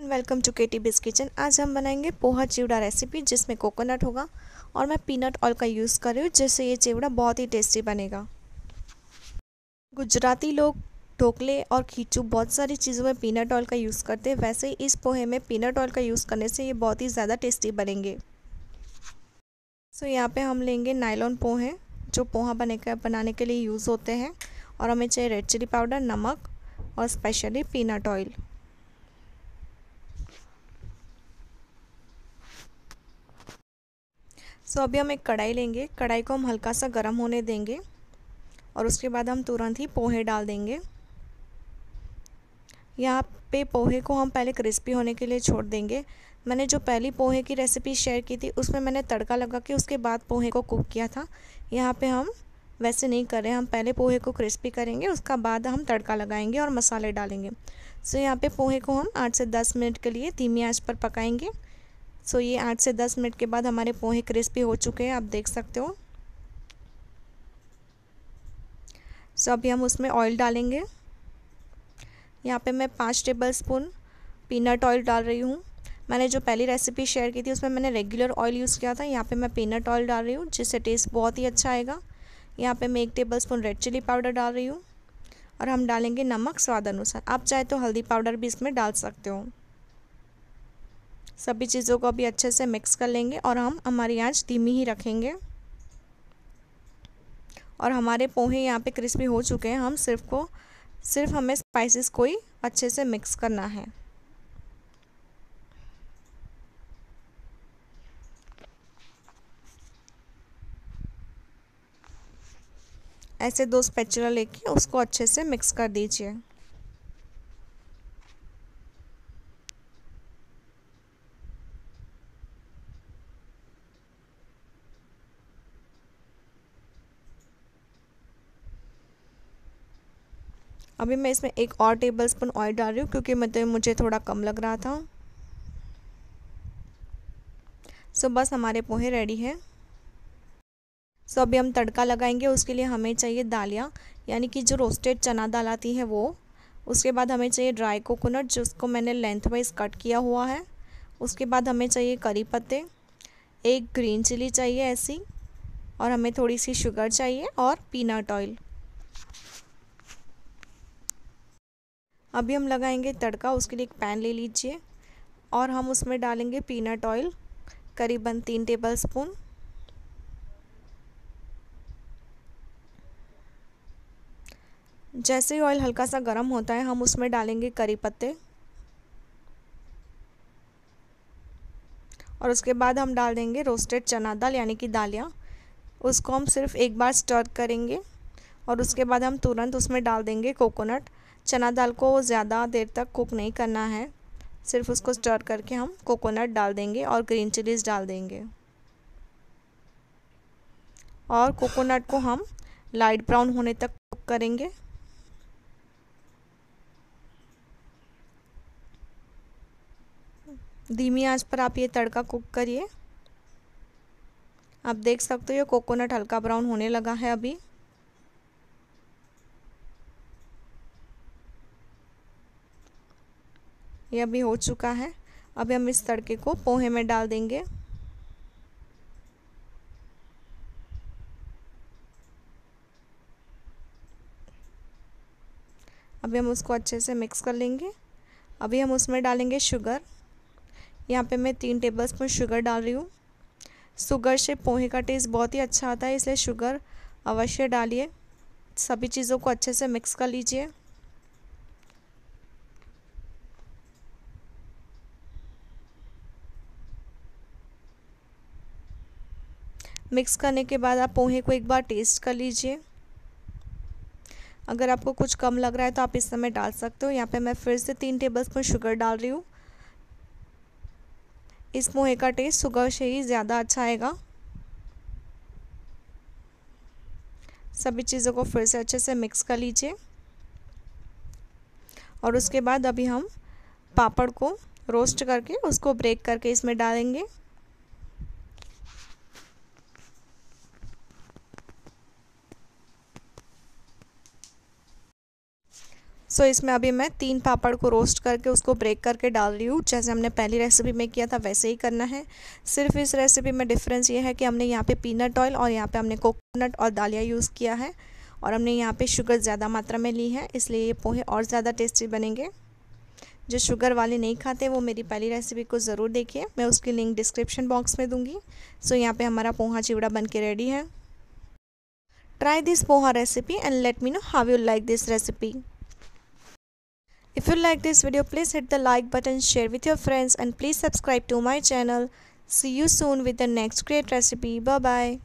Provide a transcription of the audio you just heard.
And welcome to केटी बिस kitchen आज हम बनाएँगे पोहा चिवड़ा रेसिपी जिसमें कोकोनट होगा और मैं पीनट ऑयल का यूज़ कर रही हूँ जिससे ये चिवड़ा बहुत ही टेस्टी बनेगा। गुजराती लोग ढोकले और खींचू बहुत सारी चीज़ों में पीनट ऑयल का यूज़ करते हैं। वैसे ही इस पोहे में पीनट ऑयल का यूज़ करने से ये बहुत ही ज़्यादा टेस्टी बनेंगे। सो so, यहाँ पे हम लेंगे नायलॉन पोहे जो पोहा बने बनाने के लिए यूज़ होते हैं। और हमें चाहिए रेड चिली पाउडर नमक और specially peanut oil so so, अभी हम एक कढ़ाई लेंगे। कढ़ाई को हम हल्का सा गर्म होने देंगे और उसके बाद हम तुरंत ही पोहे डाल देंगे। यहाँ पे पोहे को हम पहले क्रिस्पी होने के लिए छोड़ देंगे। मैंने जो पहली पोहे की रेसिपी शेयर की थी उसमें मैंने तड़का लगा के उसके बाद पोहे को कुक किया था। यहाँ पे हम वैसे नहीं कर रहे हम पहले पोहे को क्रिस्पी करेंगे उसका बाद हम तड़का लगाएँगे और मसाले डालेंगे। सो यहाँ पे पोहे को हम आठ से दस मिनट के लिए धीमी आँच पर पकाएँगे। सो ये आठ से दस मिनट के बाद हमारे पोहे क्रिस्पी हो चुके हैं, आप देख सकते हो। सो अभी हम उसमें ऑयल डालेंगे। यहाँ पे मैं पाँच टेबल स्पून पीनट ऑयल डाल रही हूँ। मैंने जो पहली रेसिपी शेयर की थी, उसमें मैंने रेगुलर ऑयल यूज़ किया था। यहाँ पे मैं पीनट ऑयल डाल रही हूँ, जिससे टेस्ट बहुत ही अच्छा आएगा। यहाँ पे मैं एक tablespoon red chilli powder डाल रही हूँ। और हम डालेंगे नमक स्वाद अनुसार। आप चाहे तो हल्दी पाउडर भी इसमें डाल सकते हो। सभी चीज़ों को अभी अच्छे से मिक्स कर लेंगे और हम हमारी आँच धीमी ही रखेंगे। और हमारे पोहे यहाँ पे क्रिस्पी हो चुके हैं। हम सिर्फ़ को, सिर्फ़ हमें स्पाइसेस को ही अच्छे से मिक्स करना है। ऐसे दो स्पैचुला लेके उसको अच्छे से मिक्स कर दीजिए। अभी मैं इसमें एक और टेबल स्पून ऑयल डाल रही हूँ, क्योंकि मतलब मुझे थोड़ा कम लग रहा था। सो बस हमारे पोहे रेडी हैं। सो अभी हम तड़का लगाएँगे, उसके लिए हमें चाहिए दालियाँ, यानी कि जो रोस्टेड चना दाल आती है वो। उसके बाद हमें चाहिए ड्राई कोकोनट जिसको मैंने लेंथ वाइज कट किया हुआ है। उसके बाद हमें चाहिए करी पत्ते, एक ग्रीन चिली चाहिए ऐसी, और हमें थोड़ी सी शुगर चाहिए और पीनट ऑयल अभी हम लगाएँगे तड़का, उसके लिए एक पैन ले लीजिए और हम उसमें डालेंगे पीनट ऑयल करीबन तीन टेबल स्पून जैसे ही ऑयल हल्का सा गर्म होता है, हम उसमें डालेंगे करी पत्ते। और उसके बाद हम डाल देंगे रोस्टेड चना दाल, यानी कि दालियाँ। उसको हम सिर्फ़ एक बार स्टर करेंगे और उसके बाद हम तुरंत उसमें डाल देंगे कोकोनट चना दाल को ज़्यादा देर तक कुक नहीं करना है। सिर्फ़ उसको स्टर करके हम कोकोनट डाल देंगे और ग्रीन चिलीज़ डाल देंगे। और कोकोनट को हम लाइट ब्राउन होने तक कुक करेंगे। धीमी आँच पर आप ये तड़का कुक करिए। आप देख सकते हो ये कोकोनट हल्का ब्राउन होने लगा है अभी। ये अभी हो चुका है। अभी हम इस तड़के को पोहे में डाल देंगे। अभी हम उसको अच्छे से मिक्स कर लेंगे। अभी हम उसमें डालेंगे शुगर यहाँ पे मैं तीन टेबल स्पून शुगर डाल रही हूँ। शुगर से पोहे का टेस्ट बहुत ही अच्छा आता है, इसलिए शुगर अवश्य डालिए। सभी चीज़ों को अच्छे से मिक्स कर लीजिए। मिक्स करने के बाद आप पोहे को एक बार टेस्ट कर लीजिए। अगर आपको कुछ कम लग रहा है तो आप इस समय डाल सकते हो। यहाँ पे मैं फिर से तीन टेबल स्पून शुगर डाल रही हूँ। इस पोहे का टेस्ट शुगर से ही ज़्यादा अच्छा आएगा। सभी चीज़ों को फिर से अच्छे से मिक्स कर लीजिए। और उसके बाद अभी हम पापड़ को रोस्ट करके उसको ब्रेक करके इसमें डालेंगे। सो इसमें अभी मैं तीन पापड़ को रोस्ट करके उसको ब्रेक करके डाल रही हूँ। जैसे हमने पहली रेसिपी में किया था, वैसे ही करना है। सिर्फ़ इस रेसिपी में डिफरेंस ये है कि हमने यहाँ पे पीनट ऑयल और यहाँ पे हमने कोकोनट और दालिया यूज़ किया है और हमने यहाँ पे शुगर ज़्यादा मात्रा में ली है, इसलिए ये पोहे और ज़्यादा टेस्टी बनेंगे। जो शुगर वाले नहीं खाते, वो मेरी पहली रेसिपी को ज़रूर देखिए। मैं उसकी लिंक डिस्क्रिप्शन बॉक्स में दूँगी। सो यहाँ पे हमारा पोहा चिवड़ा बन के रेडी है। Try this poha recipe and let me know how you like this recipe If you like this video, please hit the like button, share with your friends and please subscribe to my channel. See you soon with the next great recipe. Bye-bye.